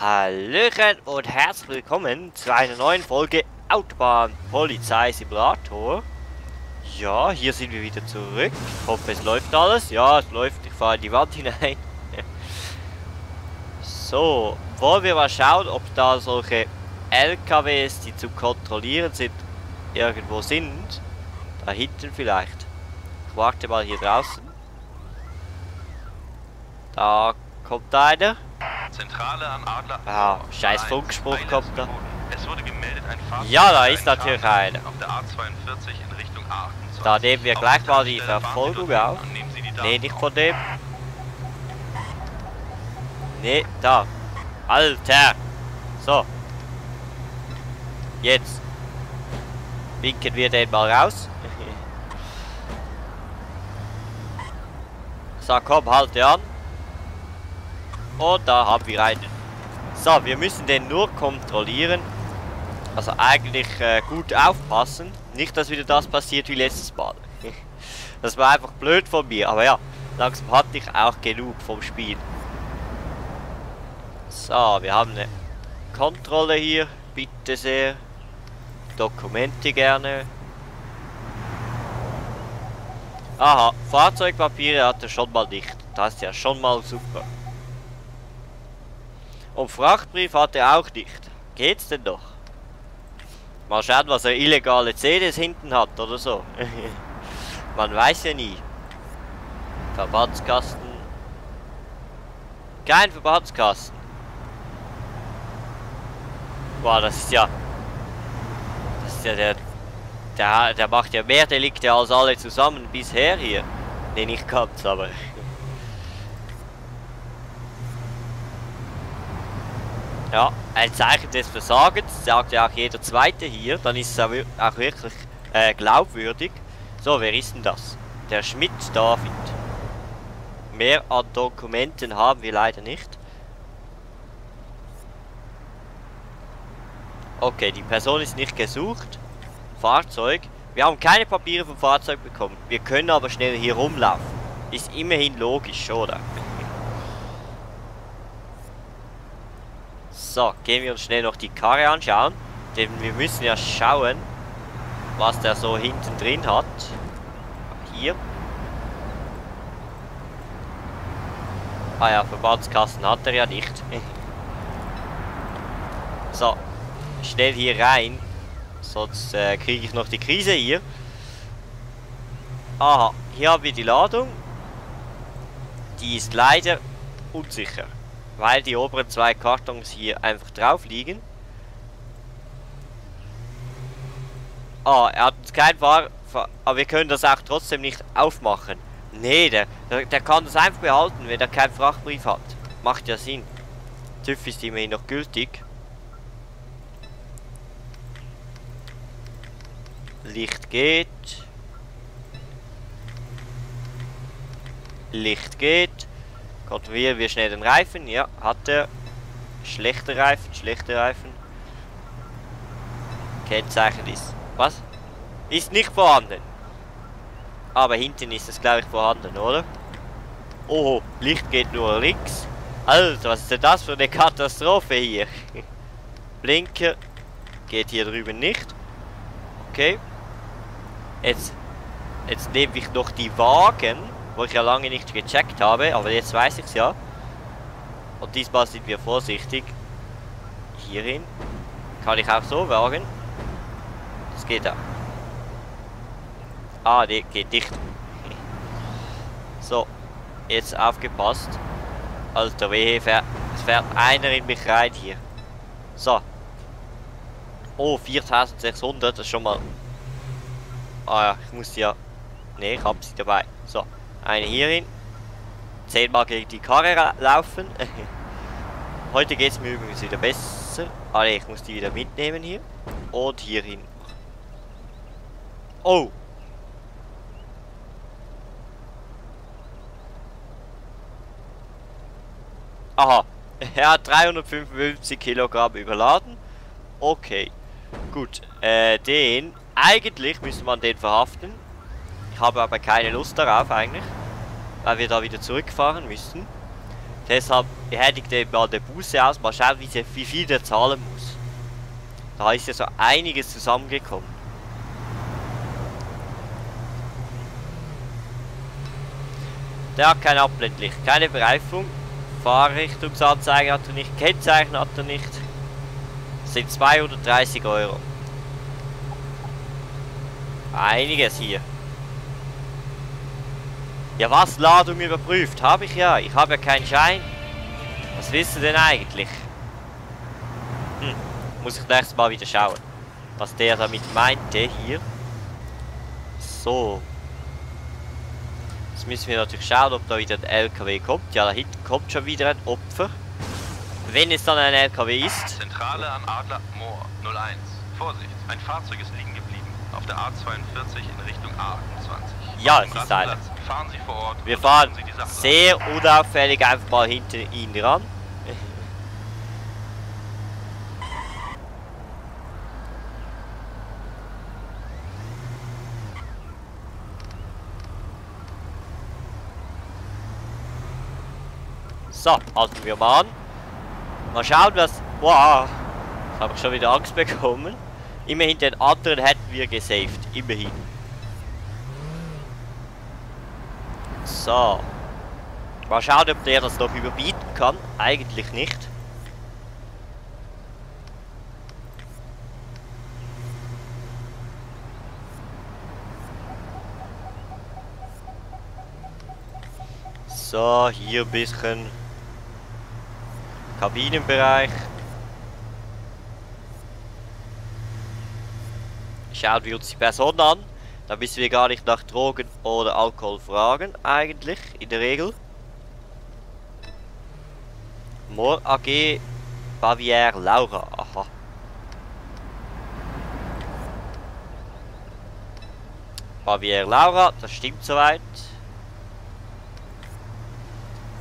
Hallöchen und herzlich willkommen zu einer neuen Folge Autobahn Polizei Simulator. Ja, hier sind wir wieder zurück. Ich hoffe, es läuft alles. Ja, es läuft. Ich fahre in die Wand hinein. so, wollen wir mal schauen, ob da solche LKWs, die zu kontrollieren sind, irgendwo sind. Da hinten vielleicht. Ich warte mal hier draußen. Da kommt einer. Zentrale an Adler. Ah, scheiß Funkspruch kommt da. Es wurde gemeldet, ein Fahrzeug Ja, da ist natürlich einer. Auf der A42 in Richtung A28. Da nehmen wir gleich mal die Verfolgung auf. Daten nicht von dem. Nee, da. Alter. So. Jetzt. Winken wir den mal raus. So, komm, halte an. Und da haben wir einen. So, wir müssen den nur kontrollieren. Also eigentlich äh, gut aufpassen. Nicht, dass wieder das passiert wie letztes Mal. Das war einfach blöd von mir. Aber ja, langsam hatte ich auch genug vom Spiel. So, wir haben eine Kontrolle hier. Bitte sehr. Dokumente gerne. Aha, Fahrzeugpapiere hat er schon mal nicht. Das ist ja schon mal super. Und Frachtbrief hat er auch nicht. Geht's denn doch? Mal schauen, was er illegale CDs hinten hat oder so. Man weiß ja nie. Verbandskasten. Kein Verbandskasten. Boah, das ist ja. Das ist ja der. Der, der macht ja mehr Delikte als alle zusammen bisher hier. Nee, nicht ganz, aber. Ja, ein Zeichen des Versagens, sagt ja auch jeder Zweite hier, dann ist es auch wir- auch wirklich äh, glaubwürdig. So, wer ist denn das? Der Schmidt David. Mehr an Dokumenten haben wir leider nicht. Okay, die Person ist nicht gesucht. Fahrzeug. Wir haben keine Papiere vom Fahrzeug bekommen. Wir können aber schnell hier rumlaufen. Ist immerhin logisch, oder? So, gehen wir uns schnell noch die Karre anschauen. Denn wir müssen ja schauen, was der so hinten drin hat. Hier. Ah ja, Verbandskasten hat er ja nicht. so, schnell hier rein. Sonst äh, kriege ich noch die Krise hier. Aha, hier haben wir die Ladung. Die ist leider unsicher. Weil die oberen zwei Kartons hier einfach drauf liegen. Ah, er hat uns kein. Fahr- Aber wir können das auch trotzdem nicht aufmachen. Nee, der, der, der kann das einfach behalten, wenn er keinen Frachtbrief hat. Macht ja Sinn. TÜV ist immerhin noch gültig. Licht geht. Licht geht. Kontrollieren wir schnell den Reifen. Ja, hat er. Schlechte Reifen, schlechte Reifen. Kennzeichen ist. Was? Ist nicht vorhanden. Aber hinten ist es, glaube ich, vorhanden, oder? Oh, Licht geht nur links. Alter, was ist denn das für eine Katastrophe hier? Blinker geht hier drüben nicht. Okay. Jetzt, jetzt nehme ich noch die Wagen, wo ich ja lange nicht gecheckt habe, aber jetzt weiß ich es ja. Und diesmal sind wir vorsichtig. Hierhin. Kann ich auch so wagen? Das geht auch. Ah, nee, geht dicht. So, jetzt aufgepasst. Alter Wehe, es fährt einer in mich rein hier. So. Oh, 4600, das ist schon mal... Ah ja, ich muss ja... Ne, ich hab sie dabei. So, eine hierin. Zehnmal gegen die Karre laufen. Heute geht es mir übrigens wieder besser. Ah ne, ich muss die wieder mitnehmen hier. Und hierhin. Oh! Aha, er hat 355 Kilogramm überladen. Okay, gut. Äh, den, eigentlich müsste man den verhaften. Ich habe aber keine Lust darauf eigentlich, weil wir da wieder zurückfahren müssen. Deshalb hätte ich mal den Buße aus, mal schauen, wie, sie, wie viel der zahlen muss. Da ist ja so einiges zusammengekommen. Der hat kein Abblendlicht, keine Bereifung, Fahrrichtungsanzeige hat er nicht, Kennzeichen hat er nicht. Das sind 230 Euro. Einiges hier. Ja was, Ladung überprüft? Habe ich ja. Ich habe ja keinen Schein. Was willst du denn eigentlich? Hm, muss ich nächstes Mal wieder schauen. Was der damit meinte hier. So. Jetzt müssen wir natürlich schauen, ob da wieder ein LKW kommt. Ja, da hinten kommt schon wieder ein Opfer. Wenn es dann ein LKW ist. Zentrale an Adler Moor 01. Vorsicht, ein Fahrzeug ist liegen geblieben. Auf der A42 in Richtung A28. Ja, es ist einer. Fahren Sie vor Ort. Wir fahren sehr unauffällig einfach mal hinter ihn ran. So, halten wir mal an. Mal schauen, was... Wow, habe ich schon wieder Angst bekommen. Immerhin den anderen hätten wir gesaved. Immerhin. So. Mal schauen, ob der das noch überbieten kann. Eigentlich nicht. So, hier ein bisschen Kabinenbereich. Schauen wir uns die Person an. Da müssen wir gar nicht nach Drogen oder Alkohol fragen, eigentlich, in der Regel. Mor AG Bavière Laura, aha. Bavière Laura, das stimmt soweit.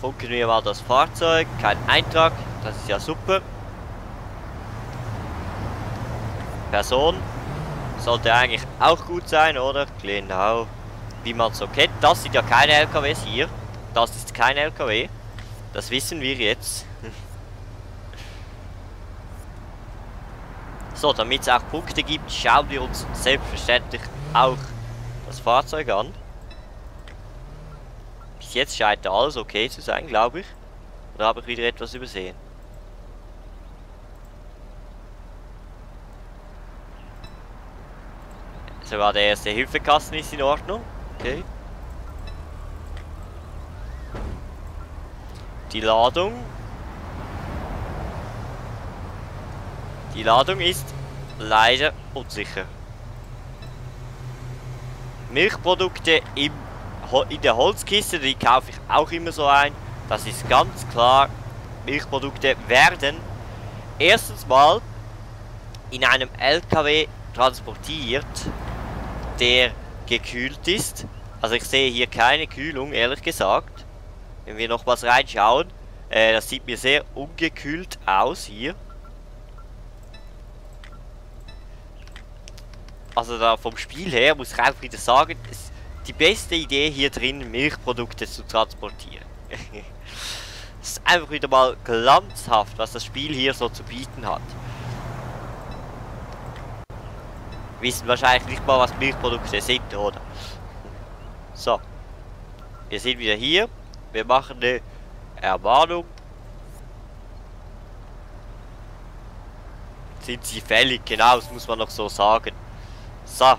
Funken wir mal das Fahrzeug, kein Eintrag, das ist ja super. Person, sollte eigentlich auch gut sein, oder? Genau. Wie man so kennt. Das sind ja keine LKWs hier. Das ist kein LKW. Das wissen wir jetzt. so, damit es auch Punkte gibt, schauen wir uns selbstverständlich auch das Fahrzeug an. Bis jetzt scheint alles okay zu sein, glaube ich. Oder habe ich wieder etwas übersehen? Sogar der erste Hilfekasten ist in Ordnung. Okay. Die Ladung. Die Ladung ist leider unsicher. Milchprodukte im, in der Holzkiste, die kaufe ich auch immer so ein. Das ist ganz klar. Milchprodukte werden erstens mal in einem LKW transportiert, der gekühlt ist. Also ich sehe hier keine Kühlung, ehrlich gesagt. Wenn wir noch was reinschauen, äh, das sieht mir sehr ungekühlt aus hier. Also da vom Spiel her muss ich einfach wieder sagen, es die beste Idee hier drin, Milchprodukte zu transportieren. Es ist einfach wieder mal glanzhaft, was das Spiel hier so zu bieten hat. Wissen wahrscheinlich nicht mal, was Milchprodukte sind, oder? So. Wir sind wieder hier. Wir machen eine Ermahnung. Sind sie fällig? Genau, das muss man noch so sagen. So.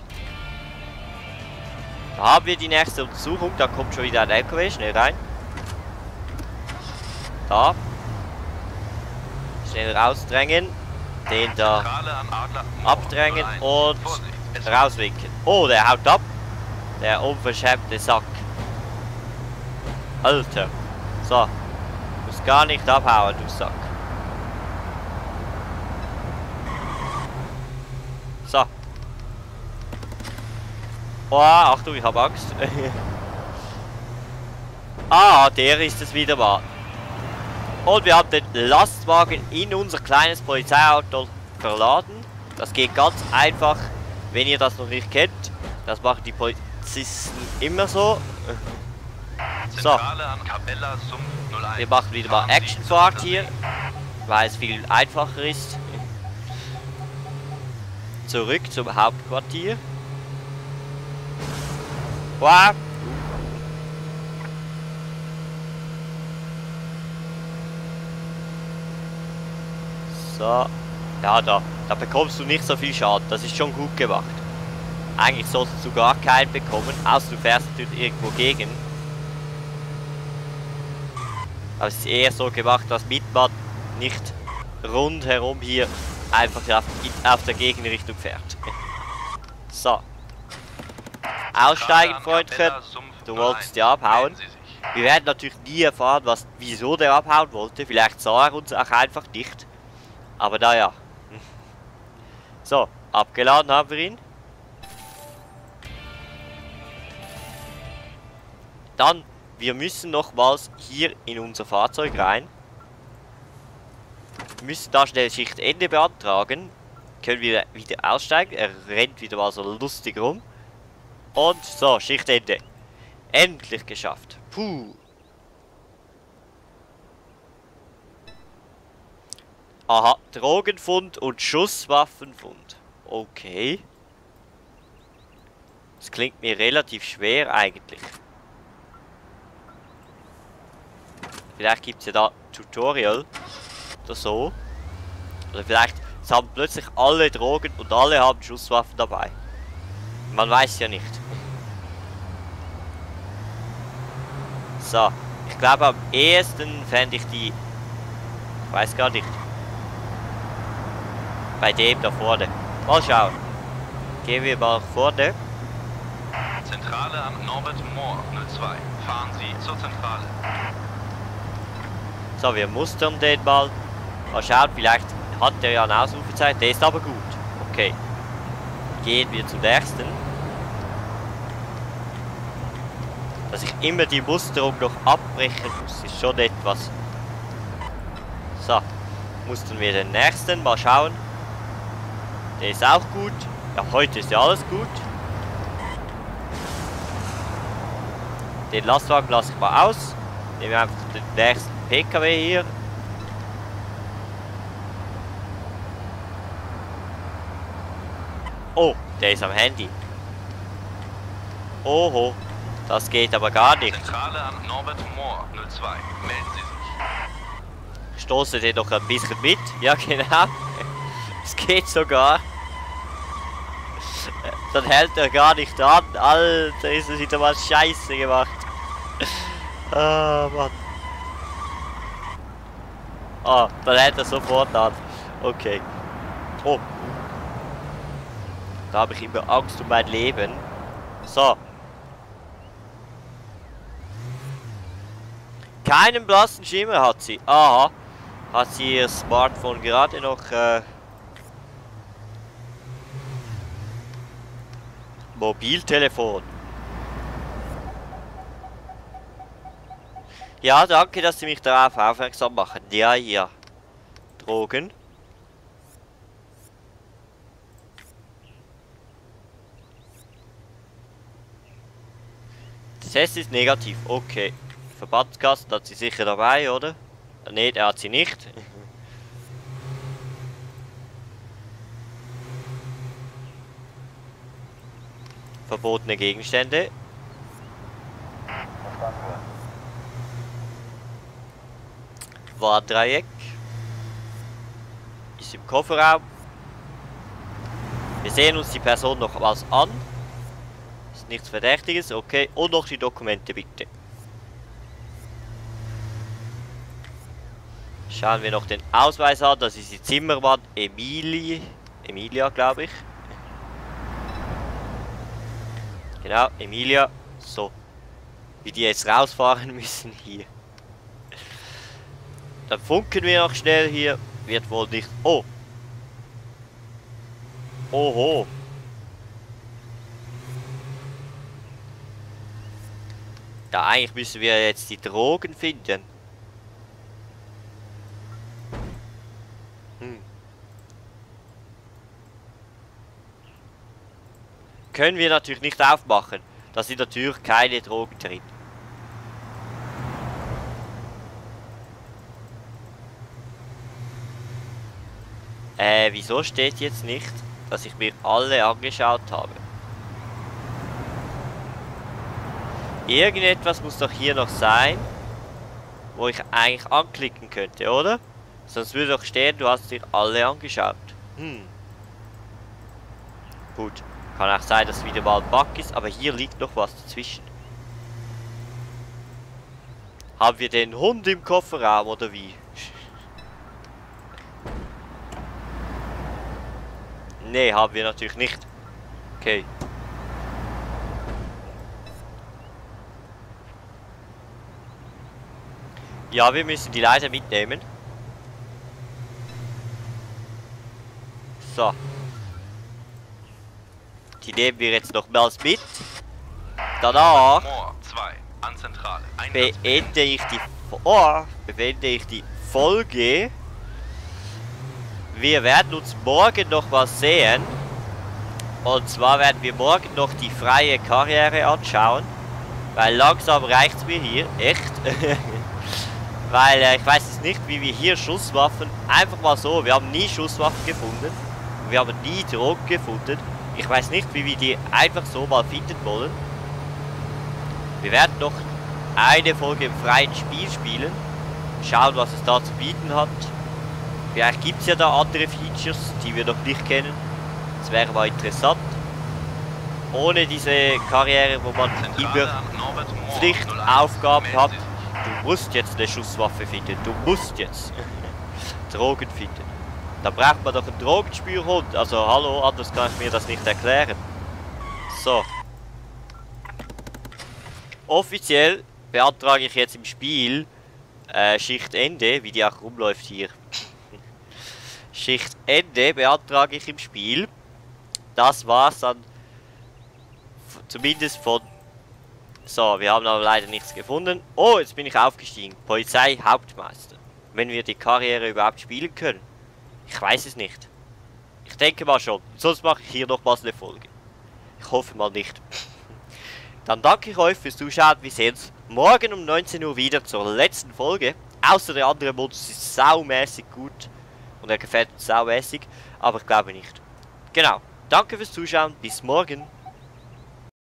Da haben wir die nächste Untersuchung. Da kommt schon wieder ein LKW. Schnell rein. Da. Schnell rausdrängen. Den da abdrängen 01. und rauswinken. Oh, der haut ab. Der unverschämte Sack. Alter. So. Muss gar nicht abhauen, du Sack. So. Oh, Achtung, ich habe Angst. ah, der ist es wieder mal. Und wir haben den Lastwagen in unser kleines Polizeiauto verladen. Das geht ganz einfach, wenn ihr das noch nicht kennt. Das machen die Polizisten immer so. So. Zentrale an Cabella Sumpf 01. Wir machen wieder mal Actionfahrt hier, weil es viel einfacher ist. Zurück zum Hauptquartier. Wow. So. Ja, da. Da bekommst du nicht so viel Schaden. Das ist schon gut gemacht. Eigentlich solltest du gar keinen bekommen, außer du fährst natürlich irgendwo gegen. Aber es ist eher so gemacht, dass man nicht rundherum hier einfach auf, auf der Gegenrichtung fährt. So. Aussteigen, Freundchen. Du wolltest ja abhauen. Wir werden natürlich nie erfahren, was, wieso der abhauen wollte. Vielleicht sah er uns auch einfach nicht. Aber naja. So, abgeladen haben wir ihn. Dann, wir müssen nochmals hier in unser Fahrzeug rein. Wir müssen da schnell Schichtende beantragen. Können wir wieder aussteigen. Er rennt wieder mal so lustig rum. Und so, Schichtende. Endlich geschafft. Puh. Aha, Drogenfund und Schusswaffenfund. Okay. Das klingt mir relativ schwer eigentlich. Vielleicht gibt es ja da Tutorial oder so. Oder vielleicht haben plötzlich alle Drogen und alle haben Schusswaffen dabei. Man weiß ja nicht. So, ich glaube am ehesten fände ich die... Ich weiß gar nicht. Bei dem da vorne. Mal schauen. Gehen wir mal vorne. Zentrale am Norbert Moor 02. Fahren Sie zur Zentrale. So, wir mustern den mal. Mal schauen, vielleicht hat der ja eine Ausrufezeit. Der ist aber gut. Okay. Gehen wir zum nächsten. Dass ich immer die Musterung noch abbrechen muss, ist schon etwas. So. Mustern wir den nächsten. Mal schauen. Der ist auch gut. Ja, heute ist ja alles gut. Den Lastwagen lasse ich mal aus. Nehmen wir einfach den nächsten PKW hier. Oh, der ist am Handy. Oho, das geht aber gar nicht. Zentrale am Norbert Moor 02. Melden Sie sich. Stoße den doch ein bisschen mit. Ja, genau. Es geht sogar. Dann hält er gar nicht an. Alter, ist das wieder mal scheiße gemacht. Ah, Mann. Ah, dann hält er sofort an. Okay. Oh. Da habe ich immer Angst um mein Leben. So. Keinen blassen Schimmer hat sie. Aha. Hat sie ihr Smartphone gerade noch äh, Mobiltelefon. Ja, danke, dass Sie mich darauf aufmerksam machen. Ja, ja. Drogen. Test ist negativ. Okay. Verbandskasten hat sie sicher dabei, oder? Ne, der hat sie nicht. Verbotene Gegenstände. Warndreieck. Ist im Kofferraum. Wir sehen uns die Person noch was an. Ist nichts Verdächtiges, okay. Und noch die Dokumente bitte. Schauen wir noch den Ausweis an. Das ist die Zimmermann Emilie. Emilia, glaube ich. Genau, Emilia. So. Wie die jetzt rausfahren müssen hier. Dann funken wir noch schnell hier. Wird wohl nicht... Oh. Oho. Ja, eigentlich müssen wir jetzt die Drogen finden. können wir natürlich nicht aufmachen. Da sind natürlich keine Drogen drin. Äh, wieso steht jetzt nicht, dass ich mir alle angeschaut habe? Irgendetwas muss doch hier noch sein, wo ich eigentlich anklicken könnte, oder? Sonst würde doch stehen, du hast dich alle angeschaut. Hm. Gut. Kann auch sein, dass wieder mal ein Bug ist, aber hier liegt noch was dazwischen. Haben wir den Hund im Kofferraum oder wie? nee, haben wir natürlich nicht. Okay. Ja, wir müssen die Leiter mitnehmen. So. Die nehmen wir jetzt nochmals mit. Danach beende ich die oh, beende ich die Folge. Wir werden uns morgen noch was sehen. Und zwar werden wir morgen noch die freie Karriere anschauen. Weil langsam reicht es mir hier. Echt. weil äh, ich weiß jetzt nicht, wie wir hier Schusswaffen... Einfach mal so, wir haben nie Schusswaffen gefunden. Wir haben nie Drogen gefunden. Ich weiß nicht, wie wir die einfach so mal finden wollen. Wir werden noch eine Folge im freien Spiel spielen. Schauen, was es da zu bieten hat. Vielleicht gibt es ja da andere Features, die wir noch nicht kennen. Das wäre mal interessant. Ohne diese Karriere, wo man immer Pflichtaufgaben hat. Du musst jetzt eine Schusswaffe finden. Du musst jetzt Drogen finden. Da braucht man doch einen Drogenspürhund. Also hallo, anders kann ich mir das nicht erklären. So. Offiziell beantrage ich jetzt im Spiel äh, Schichtende, wie die auch rumläuft hier. Schichtende beantrage ich im Spiel. Das war's dann zumindest von... So, wir haben aber leider nichts gefunden. Oh, jetzt bin ich aufgestiegen. Polizei Hauptmeister. Wenn wir die Karriere überhaupt spielen können. Ich weiß es nicht. Ich denke mal schon. Sonst mache ich hier nochmals eine Folge. Ich hoffe mal nicht. Dann danke ich euch fürs Zuschauen. Wir sehen uns morgen um 19 Uhr wieder zur letzten Folge. Außer der andere Modus ist saumäßig gut. Und er gefällt uns saumäßig. Aber ich glaube nicht. Genau. Danke fürs Zuschauen. Bis morgen.